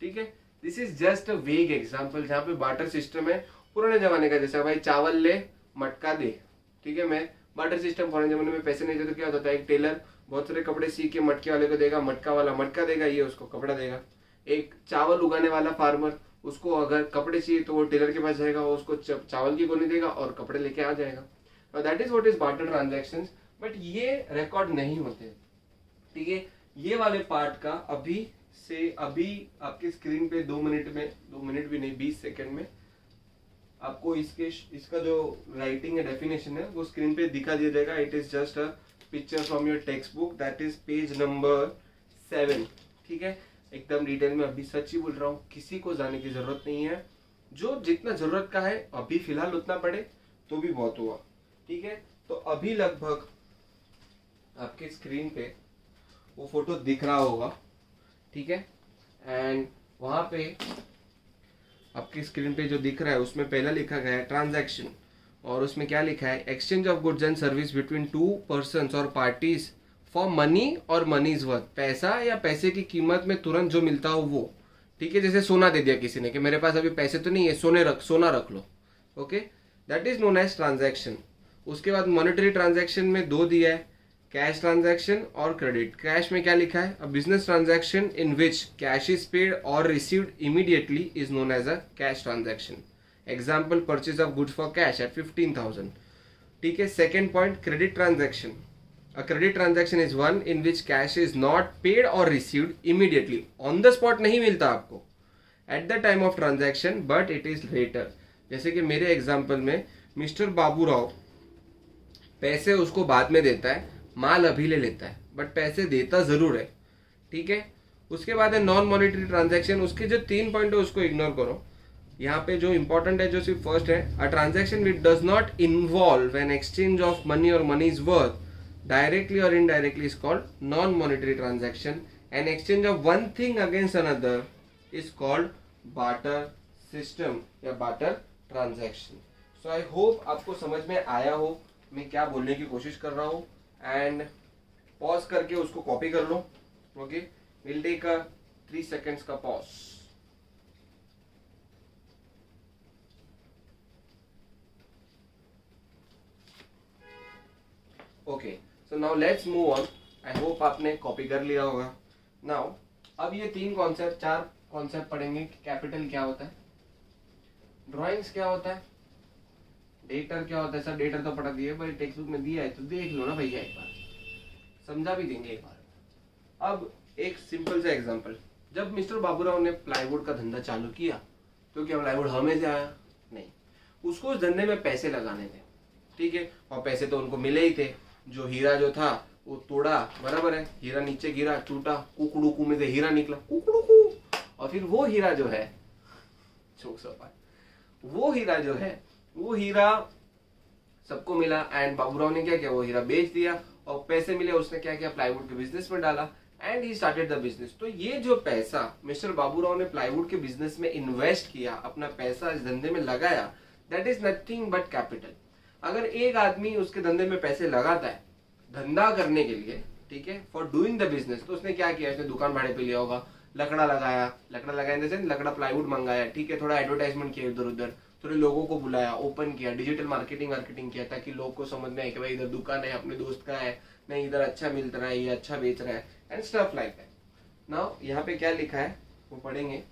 ठीक है? दिस इज़ जस्ट अ वेग एग्ज़ाम्पल जहाँ पे बाटर सिस्टम है पुराने जमाने का, जैसा भाई चावल ले, मटका दे। ठीक है? मैं बाटर सिस्टम पुराने जमाने में पैसे नहीं थे तो क्या होता था? एक टेलर बहुत सारे कपड़े सी के मटके वाले को देगा, मटका वाला मटका देगा, ये उसको कपड़ा देगा। एक चावल उगाने वाला फार्मर उसको अगर कपड़े चाहिए तो वो टेलर के पास जाएगा, वो उसको चावल की गोनी देगा और कपड़े लेके आ जाएगा। That is what is barter transaction but ये रिकॉर्ड नहीं होते। ठीक है? ये वाले पार्ट का अभी से, अभी आपके स्क्रीन पे दो मिनट में, दो मिनट भी नहीं, बीस सेकेंड में आपको इसके इसका जो राइटिंग है डेफिनेशन है, वो स्क्रीन पे दिखा दिया जाएगा। It is just a picture from your text book that is page number seven ठीक है? एकदम डिटेल में अभी सच ही बोल रहा हूँ, किसी को जाने की ज़रूरत नहीं है। जो जितना ज़रूरत का है, अभी फ़िलहाल उतना पड़े तो भी बहुत हुआ। ठीक है? तो अभी लगभग आपके स्क्रीन पे वो फ़ोटो दिख रहा होगा। ठीक है? एंड वहाँ पे आपकी स्क्रीन पे जो दिख रहा है, उसमें पहला लिखा गया है ट्रांजैक्शन और उसमें क्या लिखा है? Exchange of goods and service between two person और पार्टीज़ फॉर मनी और मनी इज़ वर्थ पैसा या पैसे की कीमत में तुरंत जो मिलता हो वो। ठीक है, जैसे सोना दे दिया किसी ने कि मेरे पास अभी पैसे तो नहीं है, सोने रख, सोना रख लो। Okay that is known as transaction उसके बाद मॉनिटरी ट्रांजेक्शन में दो दिया है। कैश ट्रांजैक्शन और क्रेडिट कैश में क्या लिखा है? A business transaction in which cash is paid और received immediately is known as a cash transaction example purchase of goods for cash at fifteen thousand ठीक है second point credit transaction A credit transaction is one in which cash is not paid or received immediately. On the spot नहीं मिलता आपको. At the time of transaction but it is later जैसे कि मेरे example में mister Babu Rao पैसे उसको बाद में देता है माल अभी ले लेता है बट पैसे देता ज़रूर है, ठीक है? उसके बाद है नॉन मॉनिटरी ट्रांजेक्शन उसके जो तीन पॉइंट है उसको इग्नोर करो। यहाँ पे जो इंपॉर्टेंट है, जो सिर्फ़ फ़र्स्ट है a transaction which does not involve an exchange of money और money is worth directly or indirectly is called non-monetary transaction. And exchange of one thing against another is called barter system या barter transaction. So, i hope आपको समझ में आया हो, मैं क्या बोलने की कोशिश कर रहा हूँ। एंड पॉज करके उसको कॉपी कर लो। Okay will take a three seconds का pause okay so now let's move on I hope आपने कॉपी कर लिया होगा। नाउ अब ये तीन कॉन्सेप्ट चार कॉन्सेप्ट पढ़ेंगे कैपिटल क्या होता है। ड्राइंग्स क्या होता है? डेटर क्या होता है? सर डेटर तो पढ़ा दिया भाई टेक्स्ट बुक में दिया है तो देख लो ना भैया एक बार। समझा भी देंगे एक बार। अब एक सिंपल सा एग्जांपल जब मिस्टर बाबूराव ने प्लाईवुड का धंधा चालू किया तो क्या प्लाईवुड हमें से आया? नहीं। उसको उस धंधे में पैसे लगाने थे। ठीक है? और पैसे तो उनको मिले ही थे। जो हीरा जो था, वो तोड़ा, बराबर है। हीरा नीचे गिरा, टूटा कुकड़ू में से हीरा निकला। कुकड़ू और फिर वो हीरा जो है, चौक सपा वो हीरा जो है वो हीरा सबको मिला एंड बाबूराव ने क्या किया? वो हीरा बेच दिया और पैसे मिले, उसने क्या किया? प्लाईवुड के बिज़नेस में डाला and he started the business तो ये जो पैसा मिस्टर बाबूराव ने प्लाईवुड के बिज़नेस में इन्वेस्ट किया, अपना पैसा इस धंधे में लगाया that is nothing but capital अगर एक आदमी उसके धंधे में पैसे लगाता है, धंधा करने के लिए, ठीक है फॉर डूइंग द बिज़नेस तो उसने क्या किया? उसने दुकान भाड़े पे लिया होगा, लकड़ा लगाया लकड़ा लगाया लकड़ा प्लाईवुड मंगाया, ठीक है, थोड़ा एडवर्टाइजमेंट किया इधर उधर थोड़े लोगों को बुलाया ओपन किया डिजिटल मार्केटिंग मार्केटिंग किया, ताकि लोग को समझ में आए कि भाई इधर दुकान है, अपने दोस्त का है, नहीं, इधर अच्छा मिल रहा है ये अच्छा बेच रहा है and stuff like that now यहाँ पे क्या लिखा है? वो पढ़ेंगे।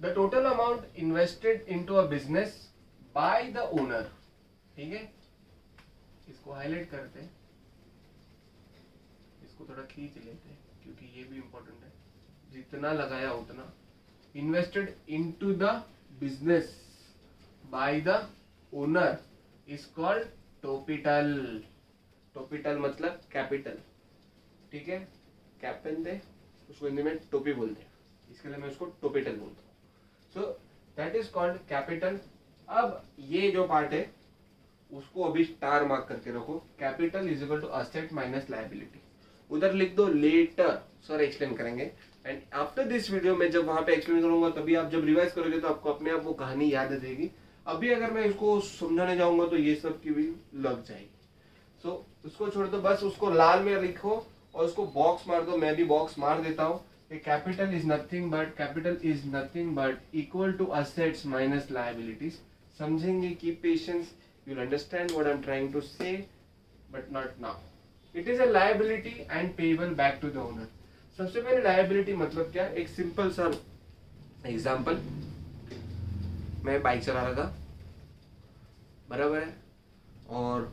The total amount invested into a business by the owner ठीक है? इसको हाईलाइट करते हैं। इसको थोड़ा खींच लेते हैं, क्योंकि ये भी इंपॉर्टेंट है। जितना लगाया उतना। Invested into the business by the owner is called topital topital मतलब कैपिटल ठीक है? कैप पहनते उसको हिंदी में टोपी बोलते हैं। इसके लिए मैं उसको टोपिटल बोलता हूँ। So that is called capital अब ये जो पार्ट है, उसको अभी स्टार मार्क करके रखो। Capital is equal to asset minus liability उधर लिख दो लेटर सर एक्सप्लेन करेंगे। एंड आफ्टर दिस वीडियो में जब वहाँ पे एक्सप्लेन करूँगा, तभी आप जब रिवाइज करोगे तो आपको अपने आप वो कहानी याद रहेगी अभी अगर मैं इसको समझाने जाऊँगा तो ये सब की भी लग जाएगी। सो so, उसको छोड़ दो बस उसको लाल में लिखो और उसको बॉक्स मार दो। मैं भी बॉक्स मार देता हूँ capital is nothing but capital is nothing but equal to assets minus liabilities समझेंगे की patience you understand what I am trying to say but not now it is a liability and payable back to the owner सबसे पहले liability मतलब क्या? एक simple सा example मैं bike चला रहा था। बराबर है? और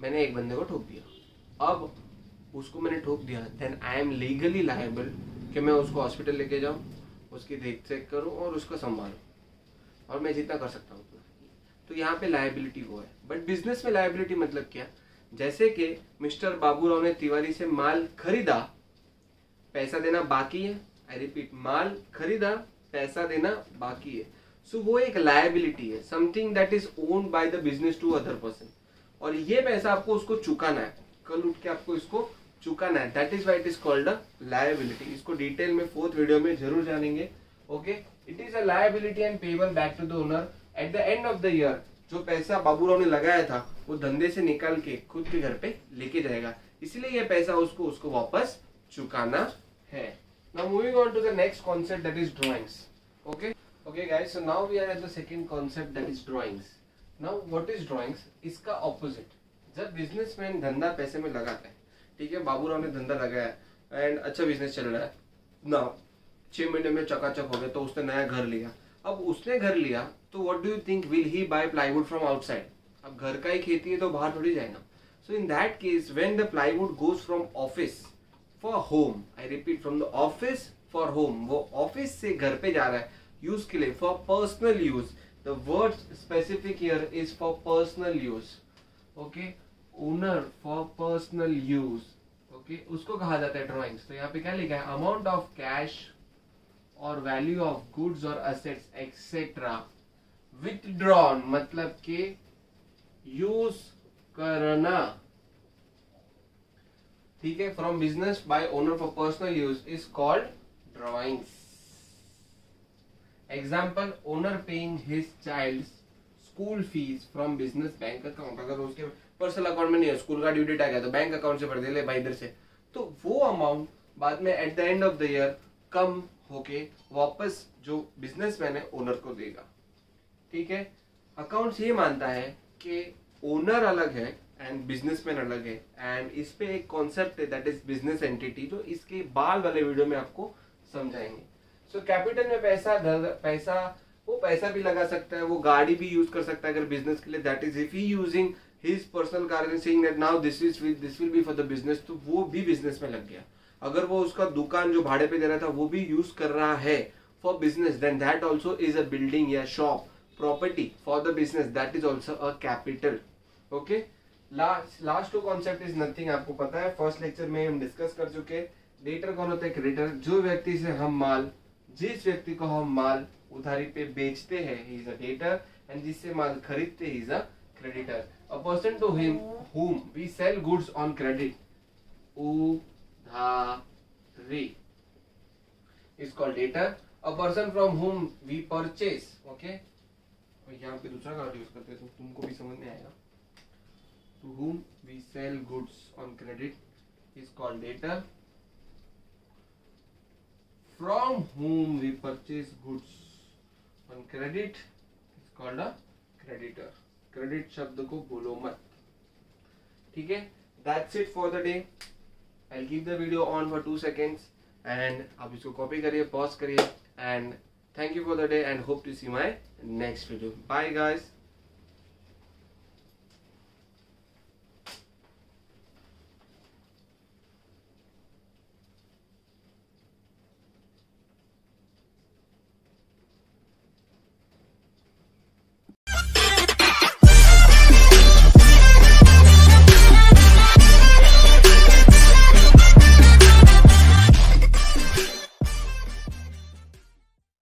मैंने एक बंदे को ठोक दिया। अब उसको मैंने ठोक दिया। Then I am legally liable कि मैं उसको हॉस्पिटल लेके जाऊँ, उसकी देख रेख करूँ और उसको संभालूँ। और मैं जितना कर सकता हूँ उतना। तो यहाँ पे लाइबिलिटी वो है। बट बिज़नेस में लाइबिलिटी मतलब क्या? जैसे कि मिस्टर बाबूराव ने तिवारी से माल खरीदा, पैसा देना बाकी है। आई रिपीट माल खरीदा, पैसा देना बाकी है। सो so, वो एक लाइबिलिटी है something that is owned by the business to other person और ये पैसा आपको उसको चुकाना है। कल उठ के आपको इसको चुकाना है। That is why it is called a liability इसको डिटेल में फोर्थ वीडियो में ज़रूर जानेंगे। Okay it is a liability and payable back to the owner at the end of the year जो पैसा बाबूराव ने लगाया था वो धंधे से निकाल के खुद के घर पे लेके जाएगा। इसलिए ये पैसा उसको उसको वापस चुकाना है। Now moving on to the next concept that is drawings. Okay? Okay, guys, so now we are at the second concept, that is drawings. Now what is drawings इसका ऑपोजिट जब बिजनेसमैन धंधा पैसे में लगाता है, ठीक है, बाबूराव ने धंधा लगाया एंड अच्छा बिज़नेस चल रहा है। ना छह महीने में चकाचक हो गया तो उसने नया घर लिया। अब उसने घर लिया तो what do you think will he buy plywood from outside अब घर का ही खेती है तो बाहर थोड़ी जाएगा। So in that case when the plywood goes from office for home I repeat from the office for home वो ऑफ़िस से घर पे जा रहा है यूज़ के लिए for personal use the word specific here is for personal use. Okay? Owner for personal use. Okay? उसको कहा जाता है ड्राइंग्स तो यहाँ पे क्या लिखा है? अमाउंट ऑफ़ कैश और वैल्यू ऑफ़ गुड्स और असेट्स एक्सेट्रा विथड्रॉन मतलब के यूज़ करना. ठीक है? From business by owner for personal use is called drawings example owner paying his child school fees from business bank account अगर उसके personal account में नहीं है स्कूल का ड्यू डेट आ गया तो बैंक अकाउंट से भर दे ले भाई इधर से। तो वो अमाउंट बाद में at the end of the year कम होके वापस जो बिजनेसमैन है ओनर को देगा। ठीक है? अकाउंट्स ये मानता है कि ओनर अलग है एंड बिजनेसमैन अलग है। एंड इस पे एक कॉन्सेप्ट है दैट इज़ बिज़नेस एंटिटी जो इसके बाल वाले वीडियो में आपको समझाएँगे। सो so, कैपिटल में पैसा पैसा वो पैसा भी लगा सकता है वो गाड़ी भी यूज़ कर सकता है अगर बिज़नेस के लिए. That is if he using his personal car and saying that now this is this will be for the business तो वो भी बिज़नेस में लग गया. अगर वो उसका दुकान जो भाड़े पे दे रहा था वो भी यूज़ कर रहा है for business then that also is a building या shop property for the business that is also a capital okay last two concept is nothing आपको पता है. फ़र्स्ट लेक्चर में हम डिस्कस कर चुके डेटर कौन होता है क्रेडिटर जो व्यक्ति से हम माल जिस व्यक्ति को हम माल उधारी पे बेचते हैं he is a debtor and जिससे माल खरीदते he is a creditor a person to him home we sell goods on credit उधारी. Is called debtor a person from home we purchase okay यहाँ पे दूसरा कार्ड यूज़ करते हैं तो तुमको भी समझ नहीं आएगा. To home we sell goods on credit is called debtor from whom we purchase goods on credit is called a creditor credit शब्द को बोलो मत ठीक है that's it for the day i'll keep the video on for two seconds and आप इसको copy करिए pause करिए and thank you for the day and hope to see my next video bye guys